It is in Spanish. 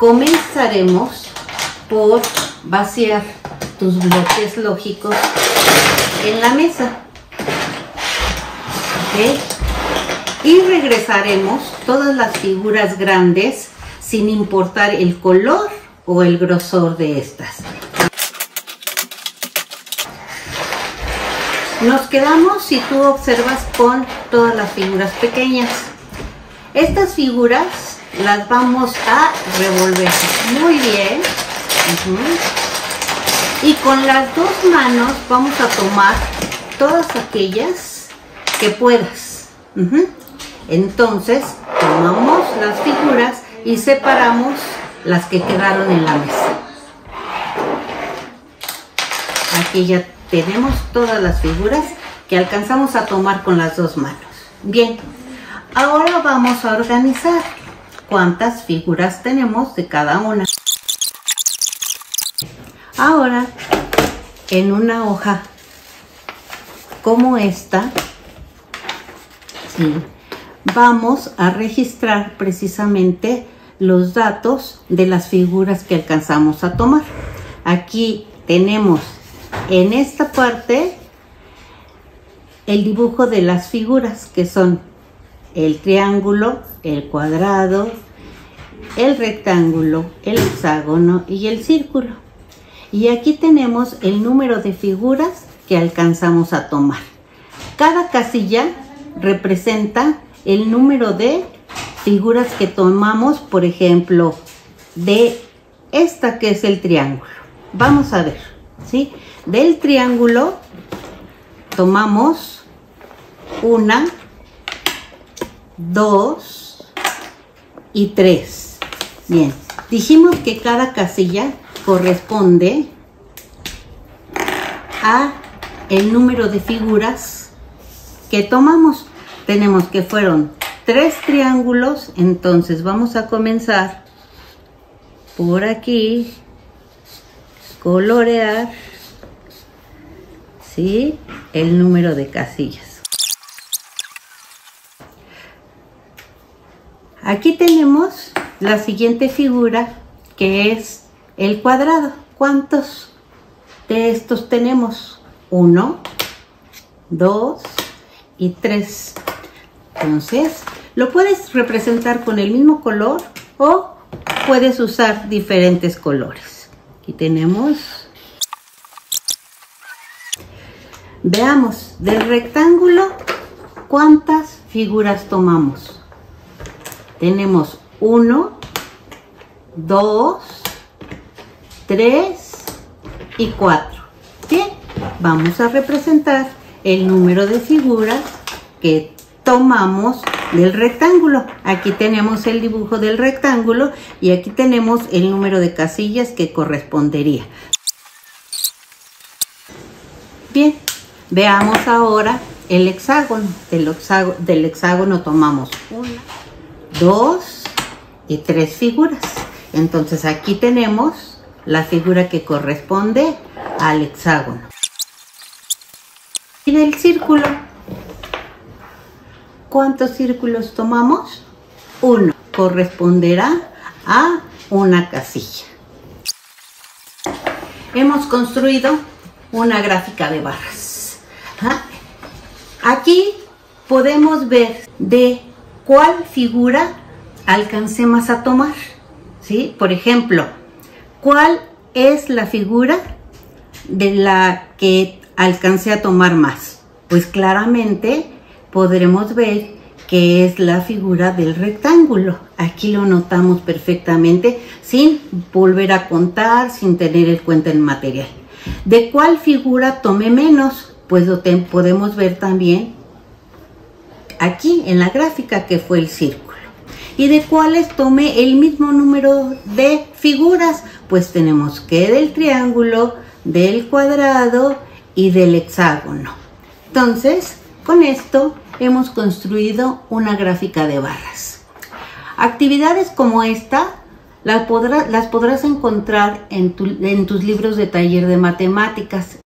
comenzaremos por vaciar tus bloques lógicos en la mesa. Y regresaremos todas las figuras grandes sin importar el color o el grosor de estas. Nos quedamos, si tú observas, con todas las figuras pequeñas. Estas figuras las vamos a revolver muy bien. Y con las dos manos vamos a tomar todas aquellas que puedas. Entonces, tomamos las figuras y separamos las que quedaron en la mesa. Aquí ya tenemos todas las figuras que alcanzamos a tomar con las dos manos. Bien, ahora vamos a organizar cuántas figuras tenemos de cada una. Ahora, en una hoja como esta, vamos a registrar precisamente los datos de las figuras que alcanzamos a tomar. Aquí tenemos en esta parte el dibujo de las figuras que son el triángulo, el cuadrado, el rectángulo, el hexágono y el círculo. Y aquí tenemos el número de figuras que alcanzamos a tomar. Cada casilla representa el número de figuras que tomamos, por ejemplo, de esta que es el triángulo. Vamos a ver, ¿sí? Del triángulo tomamos una, dos y tres. Bien, dijimos que cada casilla corresponde a el número de figuras que tomamos. Tenemos que fueron tres triángulos, entonces vamos a comenzar por aquí, colorear, ¿sí? El número de casillas. Aquí tenemos la siguiente figura que es el cuadrado. ¿Cuántos de estos tenemos? Uno, dos y tres. Entonces, lo puedes representar con el mismo color o puedes usar diferentes colores. Aquí tenemos. Veamos, del rectángulo, ¿cuántas figuras tomamos? Tenemos uno, dos, tres y cuatro. Bien, vamos a representar el número de figuras que tomamos del rectángulo. Aquí tenemos el dibujo del rectángulo y aquí tenemos el número de casillas que correspondería. Bien, veamos ahora el hexágono. Del hexágono, del hexágono tomamos una, dos y tres figuras. Entonces aquí tenemos la figura que corresponde al hexágono. Y del círculo ¿Cuántos círculos tomamos? Uno. Corresponderá a una casilla. Hemos construido una gráfica de barras. ¿Ah? Aquí podemos ver de cuál figura alcancemos a tomar. ¿sí? Por ejemplo, ¿cuál es la figura de la que alcancé a tomar más? Pues claramente podremos ver que es la figura del rectángulo. Aquí lo notamos perfectamente sin volver a contar, sin tener en cuenta el material. ¿De cuál figura tome menos? Pues lo podemos ver también aquí en la gráfica que fue el círculo. ¿Y de cuáles tome el mismo número de figuras? Pues tenemos que del triángulo, del cuadrado y del hexágono. Entonces, con esto hemos construido una gráfica de barras. Actividades como esta las podrás, encontrar en tus libros de taller de matemáticas.